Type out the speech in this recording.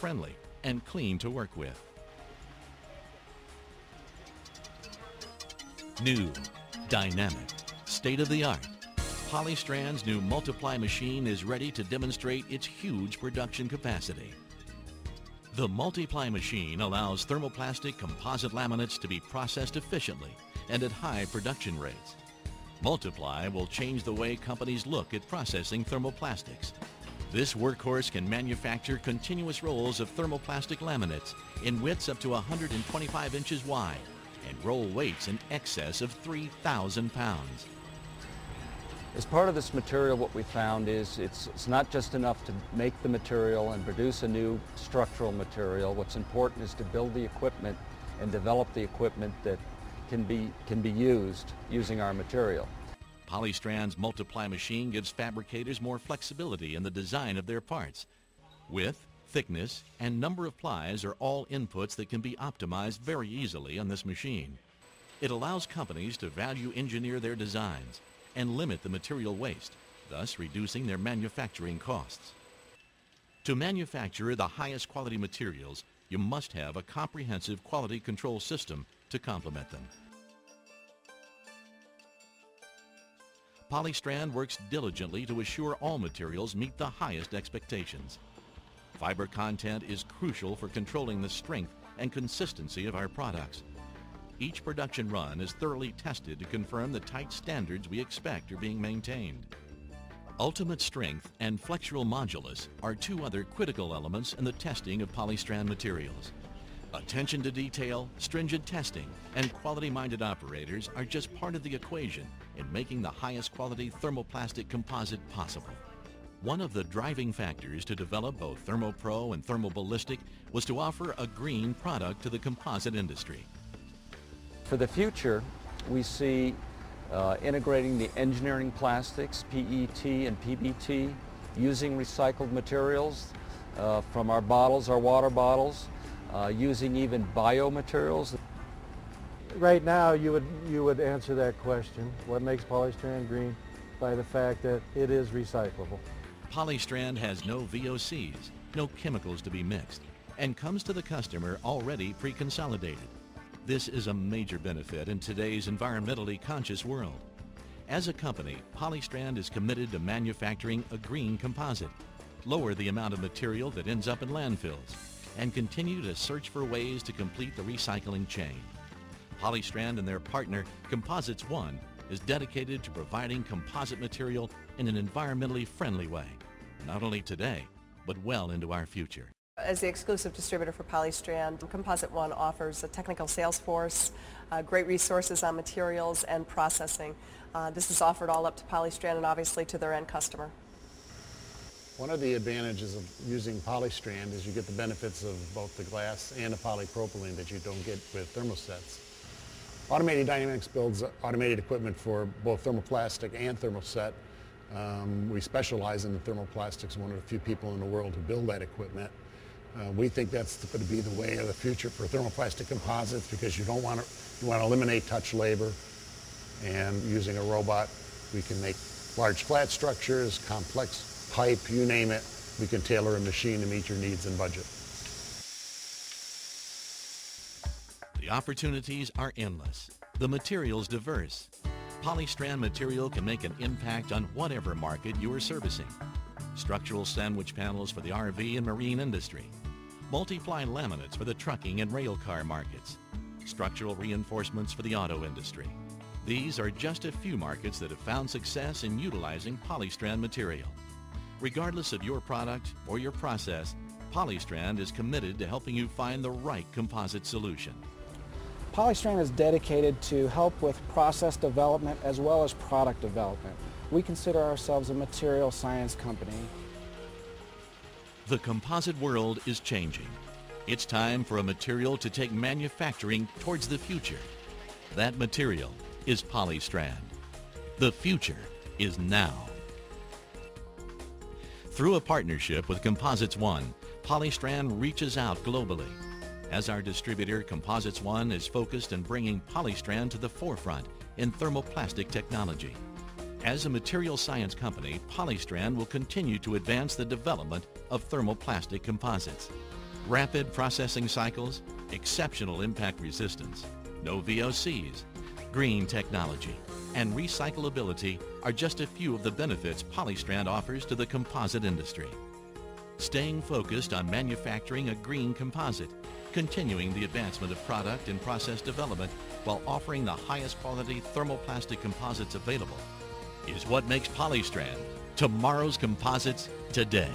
friendly and clean to work with. New, dynamic, state-of-the-art, Polystrand's new Multiply machine is ready to demonstrate its huge production capacity. The Multiply machine allows thermoplastic composite laminates to be processed efficiently and at high production rates. Multiply will change the way companies look at processing thermoplastics. This workhorse can manufacture continuous rolls of thermoplastic laminates in widths up to 125 inches wide and roll weights in excess of 3,000 pounds. As part of this material, what we found is it's, it's not just enough to make the material and produce a new structural material. What's important is to build the equipment and develop the equipment that can be, can be used using our material. Polystrand's Multiply machine gives fabricators more flexibility in the design of their parts. Width, thickness, and number of plies are all inputs that can be optimized very easily on this machine. It allows companies to value engineer their designs and limit the material waste, thus reducing their manufacturing costs. To manufacture the highest quality materials, you must have a comprehensive quality control system to complement them. Polystrand works diligently to assure all materials meet the highest expectations. Fiber content is crucial for controlling the strength and consistency of our products. Each production run is thoroughly tested to confirm the tight standards we expect are being maintained. Ultimate strength and flexural modulus are two other critical elements in the testing of Polystrand materials. Attention to detail, stringent testing, and quality-minded operators are just part of the equation in making the highest quality thermoplastic composite possible. One of the driving factors to develop both ThermoPro and Thermoballistic was to offer a green product to the composite industry. For the future, we see uh, integrating the engineering plastics, PET and PBT, using recycled materials uh, from our bottles, our water bottles, Uh, using even biomaterials. Right now, you would, you would answer that question, what makes Polystrand green, by the fact that it is recyclable. Polystrand has no VOCs, no chemicals to be mixed, and comes to the customer already pre-consolidated. This is a major benefit in today's environmentally conscious world. As a company, Polystrand is committed to manufacturing a green composite, lower the amount of material that ends up in landfills, and continue to search for ways to complete the recycling chain. Polystrand and their partner, Composites One, is dedicated to providing composite material in an environmentally friendly way, not only today, but well into our future. As the exclusive distributor for Polystrand, Composite One offers a technical sales force, uh, great resources on materials and processing. Uh, this is offered all up to Polystrand and obviously to their end customer. One of the advantages of using Polystrand is you get the benefits of both the glass and the polypropylene that you don't get with thermosets. Automated Dynamics builds automated equipment for both thermoplastic and thermoset. Um, we specialize in the thermoplastics, one of the few people in the world who build that equipment. Uh, we think that's going to be the way of the future for thermoplastic composites because you don't want to, you want to eliminate touch labor and using a robot we can make large flat structures, complex pipe, you name it. We can tailor a machine to meet your needs and budget. The opportunities are endless. The materials diverse. Polystrand material can make an impact on whatever market you are servicing. Structural sandwich panels for the RV and marine industry. Multiply laminates for the trucking and rail car markets. Structural reinforcements for the auto industry. These are just a few markets that have found success in utilizing Polystrand material. Regardless of your product or your process, Polystrand is committed to helping you find the right composite solution. Polystrand is dedicated to help with process development as well as product development. We consider ourselves a material science company. The composite world is changing. It's time for a material to take manufacturing towards the future. That material is Polystrand. The future is now. Through a partnership with Composites One, Polystrand reaches out globally. As our distributor, Composites One is focused on bringing Polystrand to the forefront in thermoplastic technology. As a material science company, Polystrand will continue to advance the development of thermoplastic composites. Rapid processing cycles, exceptional impact resistance, no VOCs, green technology, and recyclability are just a few of the benefits Polystrand offers to the composite industry. Staying focused on manufacturing a green composite, continuing the advancement of product and process development while offering the highest quality thermoplastic composites available is what makes Polystrand tomorrow's composites today.